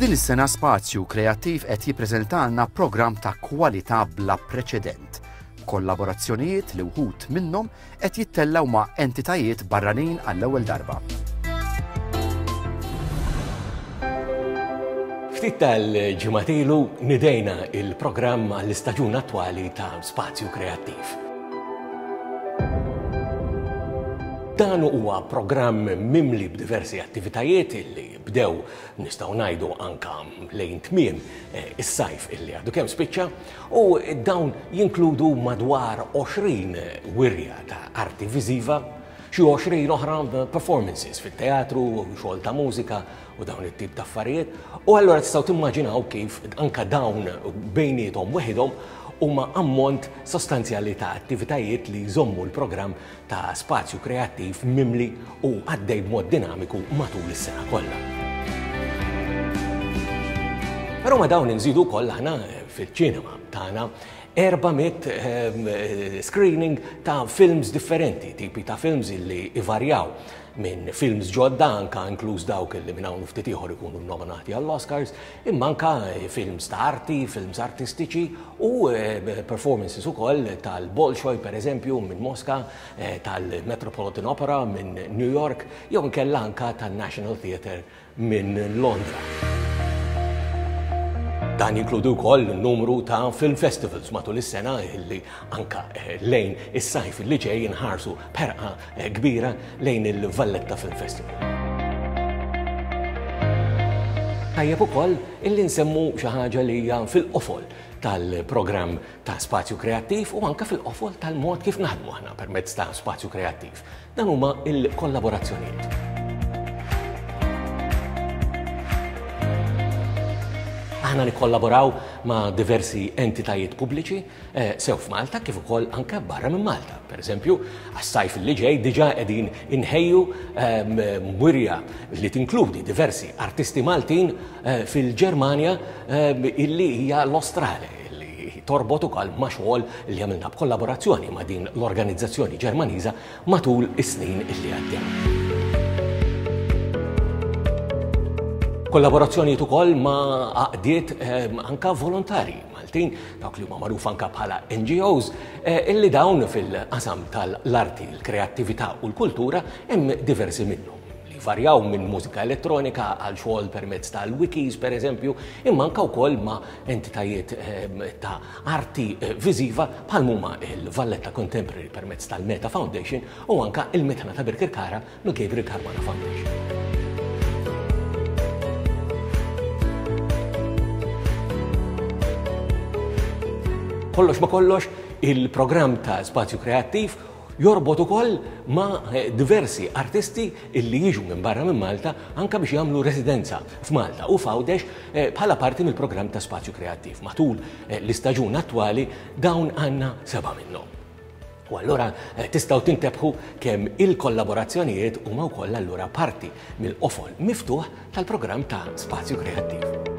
Din is-sena Spazju Kreattiv qed jippreżentalna programm ta' kwalità bla preċedent. Kollaborazzjonijiet li wħud minnhom qed jittellgħu ma' entitajiet barranin għall-ewwel darba. Ftit tal-ġimatilu nidejna il-programm għall-istaġun attwali ta' Spazju Kreattiv. Dan huwa programm mimli b'diversi attivitajiet illi bdew nistgħu ngħidu anka lejn tmiem eh, is-sajf illi għadu kemm spiċċa u dawn jinkludu madwar 20 wirja ta' arti viżiva xi 20 oħra performances fit-teatru, xogħol ta' mużika u dawn it-tip ta' affarijiet, u allura tistgħu timmaġinaw kif anka dawn bejnietom weħidhom huma ammont sostanzjali ta' attivitajiet li jżommu l-programm ta' spazju kreattiv mimli u għaddej b'mod dinamiku matul is-sena kollha. Però ma dawn inżidu kollha aħna fil-ċinema tagħna 400 ehm, screening ta' films differenti, tipi ta' films li ivarjaw minn films ġodda anka inkluż dawk li minn hawn ftit ieħor ikunu nominati għall-Oscars, imma anka eh, films ta' arti, films artistiċi u eh, performances ukoll tal-Bolshoi pereżempju minn Moska, eh, tal-Metropolitan Opera minn New York, jew inkella anka tan-National Theatre minn Londra. Dan jinkludi wkoll numru ta' film festivals matul is-sena illi anka eh, lejn is-sajf li ġej jinħarsu perqa eh, kbira lejn il-Valletta Film Festival. Tajjeb ukoll illi nsemmu xi ħaġa li hija fil-qofol tal-programm ta' spazju kreattiv u anka fil-qofol tal-mod kif naħdmu aħna permezz ta' spazju kreattiv. Dan huma l-kollaborazzjonijiet. Aħna nikkollaboraw ma' diversi entitajiet pubbliċi eh, sew f'Malta kif ukoll anke barra minn Malta. Per eżempju, għas-sajf li ġej diġà qegħdin inħejju ehm, mwirja li tinkludi diversi artisti Maltin eh, fil-Ġermanja ehm, illi hija l-Ostrale. li torbot ukoll ma' xogħol li għamilna b'kollaborazzjoni ma' din l-organizzazzjoni Ġermaniża matul is-snin li għaddew. Kollaborazzjonijiet ukoll ma' għaqdiet ehm, anka volontari Maltin, dawk li huma magħruf anka bħala NGOs, eh, illi dawn fil-qasam tal-arti, l-kreattività u l-kultura hemm diversi minnhom. li jvarjaw minn mużika elettronika għal xogħol permezz tal-wikis pereżempju, imma anke wkoll ma' entitajiet ehm, ta' arti eh, viżiva bħal huma il-Valletta Contemporary permezz tal-Meta Foundation u anke il-Mitħna ta' Birkirkara mill-Gabriel Caruana Foundation. Kollox ma kollox, il-programm ta' Spazju Kreattiv Jorbot ukoll ma' diversi artisti illi jiġu minn barra minn Malta anke biex jagħmlu residenza f'Malta u f'Għawdex bħala parti mill-programm ta' Spazju Kreattiv. Matul l-istaġun attwali dawn għandna seba' minnhom. U allura tistgħu tintebħu kemm il-kollaborazzjonijiet huma wkoll allura parti mill-qofol miftuħ tal-programm ta' Spazju Kreattiv.